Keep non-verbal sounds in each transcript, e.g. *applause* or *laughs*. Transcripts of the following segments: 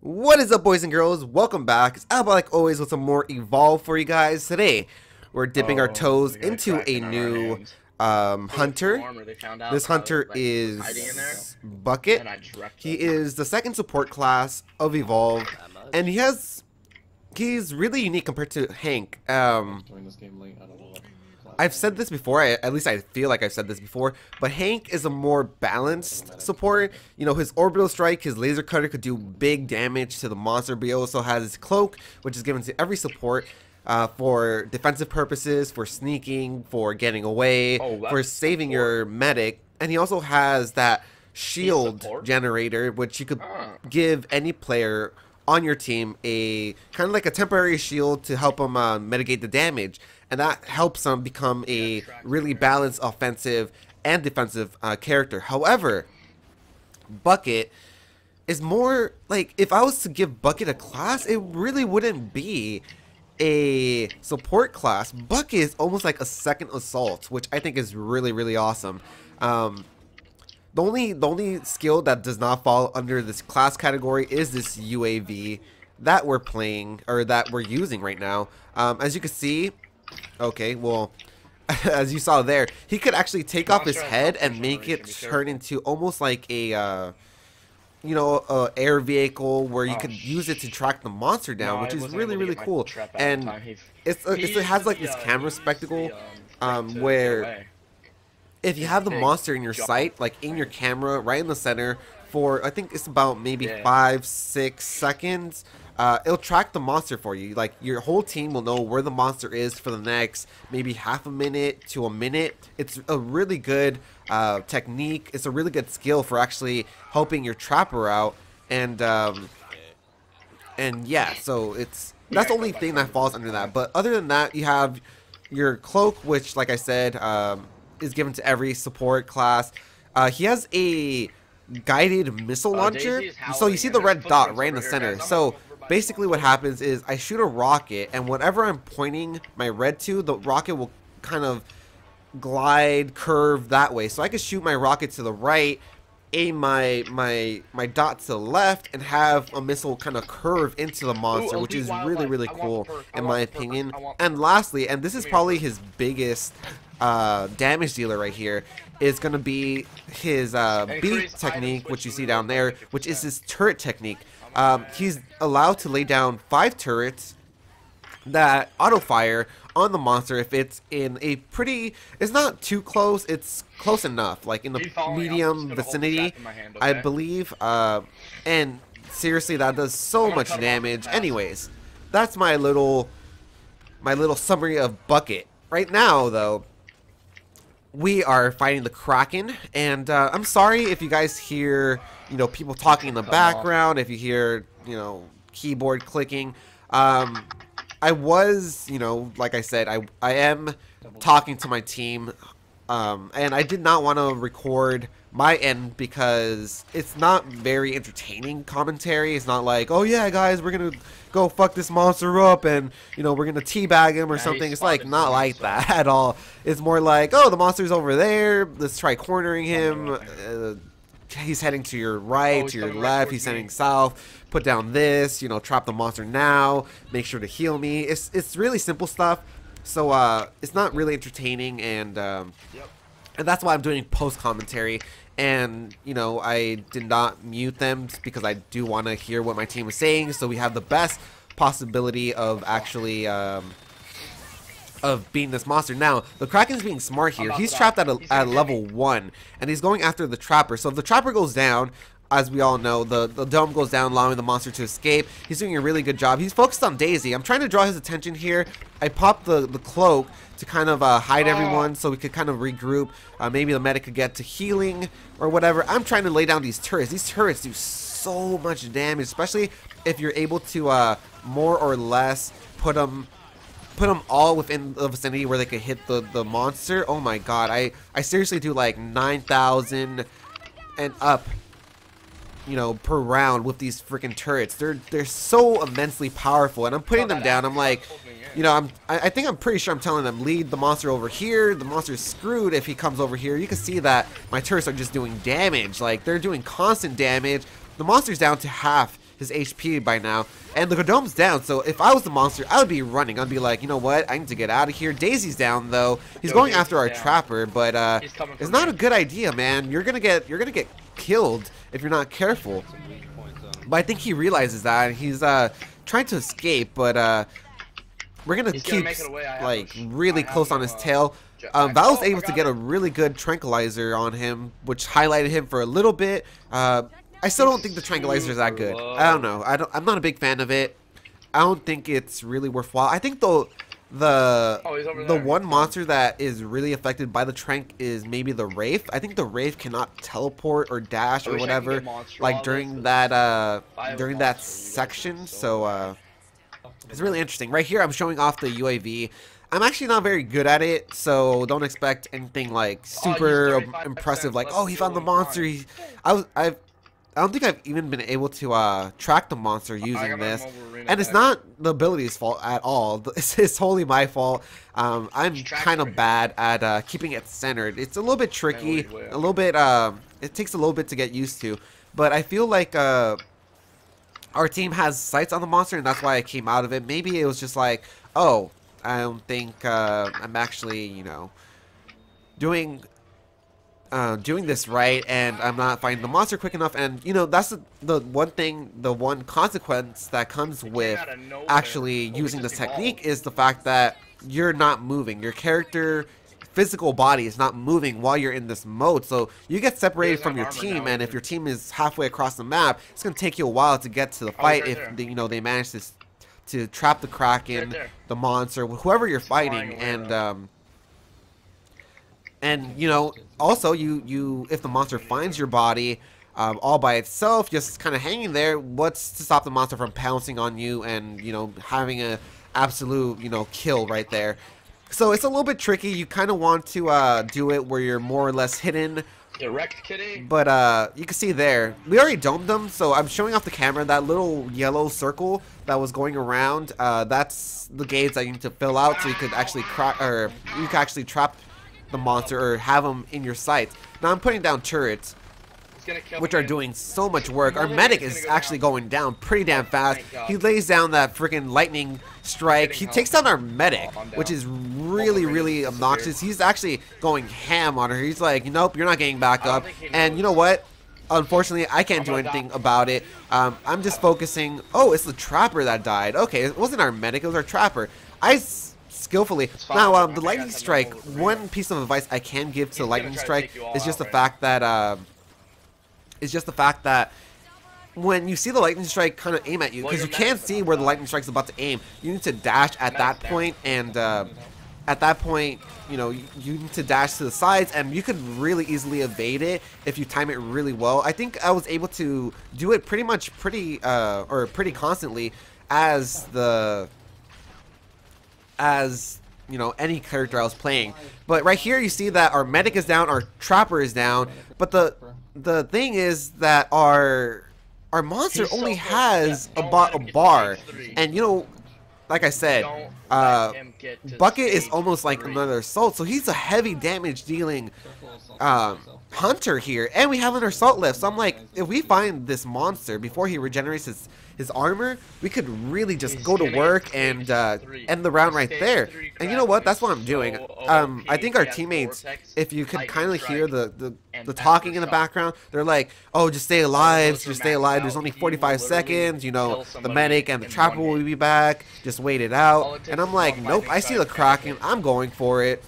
What is up boys and girls? Welcome back. It's Alba like always with some more Evolve for you guys. Today, we're dipping our Oh, toes into a in on our new um, hunter. Armor, they found out This that was, hunter like, hiding in there, is Bucket. and I just wrecked He is the second support class of Evolve, and he has he's really unique compared to Hank. Um, Join this game late. I don't know. I've said this before, I, at least I feel like I've said this before, but Hank is a more balanced support. You know, his orbital strike, his laser cutter could do big damage to the monster, but he also has his cloak, which is given to every support. Uh, for defensive purposes, for sneaking, for getting away, Oh, for saving your medic, and he also has that shield generator, which you could Ah. give any player on your team a kind of like a temporary shield to help them uh, mitigate the damage, and that helps them become a really balanced offensive and defensive uh, character. However, Bucket is more like if I was to give Bucket a class, it really wouldn't be a support class. Bucket is almost like a second assault, which I think is really really awesome. Um, the only the only skill that does not fall under this class category is this UAV that we're playing or that we're using right now. Um, as you can see, okay, well, *laughs* as you saw there, he could actually take off his head and make it turn into almost like a, uh, you know, a air vehicle where you Oh, could use it to track the monster down, No, which is really really cool. trap out in And it's, a, it's it has like this uh, camera spectacle. um, um, to get where- if you have the monster in your sight, like in your camera, right in the center, for I think it's about maybe five, six seconds, uh, it'll track the monster for you. Like your whole team will know where the monster is for the next maybe half a minute to a minute. It's a really good uh, technique. It's a really good skill for actually helping your trapper out. And um, and yeah, so it's that's the only thing that falls under that. But other than that, you have your cloak, which, like I said, um, is given to every support class. Uh, he has a guided missile Uh, launcher. So you see the red dot right in the center. So over by the basically, what happens is I shoot a rocket, and whatever I'm pointing my red to, the rocket will kind of glide curve that way. So i could shoot my rocket to the right aim my my my dot to the left and have a missile kind of curve into the monster Ooh, which is really really cool the perk. I in my opinion. And lastly and this is Give me a probably his biggest uh damage dealer right here is going to be his uh beat technique which you see down there which is his turret technique um he's allowed to lay down five turrets that auto fire on the monster if it's in a pretty it's not too close it's close enough like in the You follow me? I'm just medium gonna hold the vicinity trap in my hand, i believe uh and seriously that does so much cut him off damage anyways. That's my little my little summary of bucket. Right now though we are fighting the Kraken, and uh, I'm sorry if you guys hear, you know, people talking in the Come on. background, if you hear, you know, keyboard clicking. Um, I was, you know, like I said, I I am talking to my team, um, and I did not want to record my end because it's not very entertaining commentary. It's not like, oh yeah, guys, we're gonna go fuck this monster up, and you know, we're gonna teabag him or Yeah, something. It's like not like that *laughs* at all. It's more like, oh, the monster's over there. Let's try cornering him. Uh, he's heading to your right, Oh, to your left. He's heading south. Put down this. You know, trap the monster now. Make sure to heal me. It's it's really simple stuff. So uh, it's not really entertaining, and um, Yep. and that's why I'm doing post commentary. And you know, I did not mute them because I do want to hear what my team is saying, so we have the best possibility of actually um, of beating this monster. Now, the Kraken's being smart here. He's trapped at, a, at level one, and he's going after the Trapper. So if the Trapper goes down, as we all know, the, the dome goes down, allowing the monster to escape. He's doing a really good job. He's focused on Daisy. I'm trying to draw his attention here. I popped the, the cloak to kind of uh, hide Oh. everyone so we could kind of regroup. Uh, maybe the medic could get to healing or whatever. I'm trying to lay down these turrets. These turrets do so much damage, especially if you're able to uh, more or less put them put them all within the vicinity where they could hit the the monster. Oh my god, I I seriously do like 9,000 and up you know, per round with these freaking turrets. They're they're so immensely powerful, and I'm putting them down. I'm like, you know, I'm I, I think I'm pretty sure I'm telling them lead the monster over here. The monster's screwed if he comes over here. You can see that my turrets are just doing damage. Like they're doing constant damage. The monster's down to half his HP by now. And the Godome's down, so if I was the monster, I would be running. I'd be like, you know what, I need to get out of here. Daisy's down though. He's Yo, going Daisy's after our down. trapper, but uh, it's not me. a good idea, man. You're gonna get you're gonna get killed if you're not careful. Some weak points on him. But I think he realizes that and he's uh trying to escape, but uh we're gonna He's gonna keep have like no really close on his uh, tail. Um, Val was Oh, able to get a really good tranquilizer on him, which highlighted him for a little bit. Uh, I still don't think the tranquilizer is that good. I don't know. I don't. I'm not a big fan of it. I don't think it's really worthwhile. I think the the Oh, the there. one monster that is really affected by the trank is maybe the wraith. I think the wraith cannot teleport or dash or wish I could whatever like during that uh I have a during that monster, you guys section. so uh. It's really interesting. Right here, I'm showing off the UAV. I'm actually not very good at it, so don't expect anything like super 35% impressive. Like, oh, he found the monster. He, I was, I've, I don't think I've even been able to uh, track the monster using this, and it's not the ability's fault at all. *laughs* It's, it's wholly my fault. Um, I'm kind of bad at uh, keeping it centered. It's a little bit tricky, a little bit. Um, it takes a little bit to get used to, but I feel like uh, our team has sights on the monster, and that's why I came out of it. Maybe it was just like, oh, I don't think uh, I'm actually, you know, doing uh, doing this right, and I'm not finding the monster quick enough. And you know, that's the, the one thing, the one consequence that comes with out of nowhere. actually using this technique is the fact that you're not moving. Your character physical body is not moving while you're in this mode. So you get separated from your team and if your team is halfway across the map, it's going to take you a while to get to the Oh, fight if they, you know they manage to to trap the kraken, the monster, whoever you're fighting and um and you know also you you if the monster finds your body um, all by itself just kind of hanging there what's to stop the monster from pouncing on you and you know having a absolute you know kill right there so it's a little bit tricky you kind of want to uh, do it where you're more or less hidden wrecked, kitty. but uh, you can see there, we already domed them, so I'm showing off the camera. That little yellow circle that was going around, uh, that's the gates that you need to fill out so you could actually cra- or you can actually trap the monster or have them in your sights. Now I'm putting down turrets, He's gonna kill which are doing so much work. Our medic is go actually down. going down pretty damn fast. He lays down that freaking lightning strike. He takes down our medic, Oh, which is really, really obnoxious. He's actually going ham on her. He's like, nope, you're not getting back up. And you know what? Unfortunately, I can't do anything about it. Um, I'm just focusing. Oh, it's the trapper that died. Okay, it wasn't our medic. It was our trapper. I skillfully. Now, um, the lightning strike. One piece of advice I can give to He's lightning strike you is just the right fact that. um is just the fact that when you see the lightning strike kind of aim at you, because you you're can't see where the lightning strike's about to aim, you need to dash at that point, and uh, at that point, you know, you, you need to dash to the sides, and you could really easily evade it if you time it really well. I think I was able to do it pretty much pretty, uh, or pretty constantly as the as you know any character I was playing. But right here you see that our medic is down, our trapper is down. But the the thing is that our our monster only has a, ba- a him get to bar, and you know, like I said, uh, let him get to Bucket is almost like another assault, so he's a heavy damage dealing um, hunter here, and we have an assault left. So I'm like, if we find this monster before he regenerates his his armor, we could really just He's go to work and uh, end the round right there. And you know what? That's what I'm doing. so Um, I think our teammates, if you can Lightning kind of hear the the, the talking in the background, they're like, "Oh, just stay alive, just stay alive. There's only 45 seconds. You know, the medic and the trapper will be back. Just wait it out." And I'm like, "Nope, I see the Kraken. I'm going for it."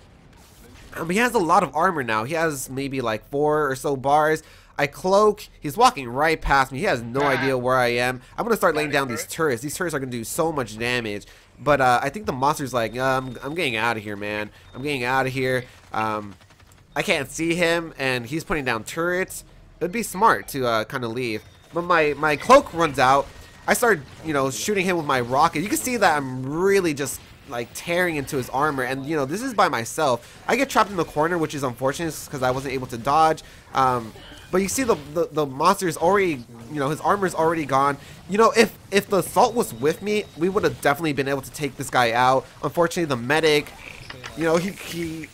Um, he has a lot of armor now. He has maybe like four or so bars. I cloak. He's walking right past me. He has no idea where I am. I'm gonna start laying down these turrets. These turrets are gonna do so much damage. But uh, I think the monster's like, um, I'm getting out of here, man. I'm getting out of here. Um, I can't see him, and he's putting down turrets. It'd be smart to uh, kind of leave. But my my cloak runs out. I start, you know, shooting him with my rocket. You can see that I'm really just like tearing into his armor, and you know, this is by myself. I get trapped in the corner, which is unfortunate because I wasn't able to dodge. Um, but you see the, the the monster's already, you know, his armor's already gone. You know, if if the assault was with me, we would have definitely been able to take this guy out. Unfortunately, the medic, you know, he he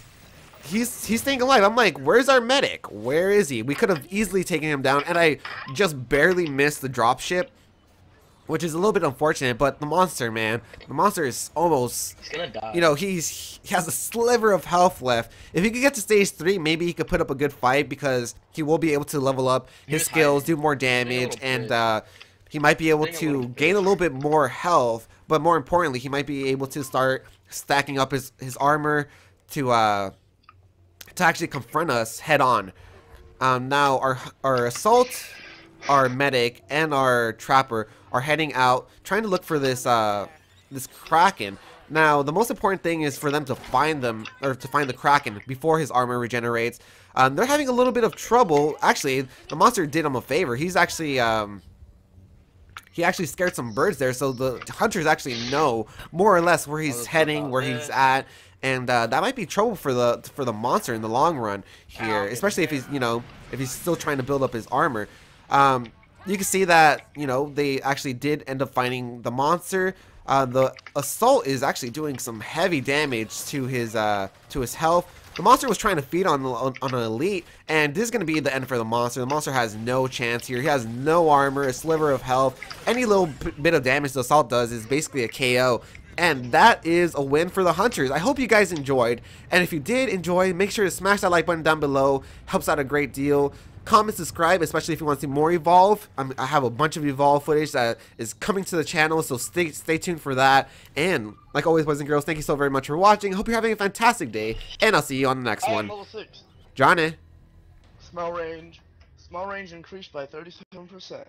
he's he's staying alive. I'm like, where's our medic? Where is he? We could have easily taken him down, and I just barely missed the drop ship. Which is a little bit unfortunate. But the monster, man, the monster is almost He's gonna die. you know, he's he has a sliver of health left. If he could get to stage three, maybe he could put up a good fight because he will be able to level up his skills, do more damage, and uh, he might be able to gain a little bit more health. But more importantly, he might be able to start stacking up his his armor to uh to actually confront us head on. Um, now our our assault, our medic, and our trapper are heading out trying to look for this uh this kraken. Now the most important thing is for them to find them or to find the kraken before his armor regenerates. Um, they're having a little bit of trouble. Actually, the monster did him a favor. He's actually um, he actually scared some birds there, so the hunters actually know more or less where he's heading, where he's at, and uh, that might be trouble for the for the monster in the long run here, especially if he's you know if he's still trying to build up his armor. Um, you can see that you know they actually did end up finding the monster. Uh, the assault is actually doing some heavy damage to his uh, to his health. The monster was trying to feed on, on on an elite, and this is going to be the end for the monster. The monster has no chance here. He has no armor, a sliver of health. Any little bit of damage the assault does is basically a KO. And that is a win for the Hunters. I hope you guys enjoyed. And if you did enjoy, make sure to smash that like button down below. Helps out a great deal. Comment, subscribe, especially if you want to see more Evolve. I'm, I have a bunch of Evolve footage that is coming to the channel, so stay, stay tuned for that. And like always, boys and girls, thank you so very much for watching. Hope you're having a fantastic day, and I'll see you on the next I one. Johnny. Smell range. Smell range increased by 37%.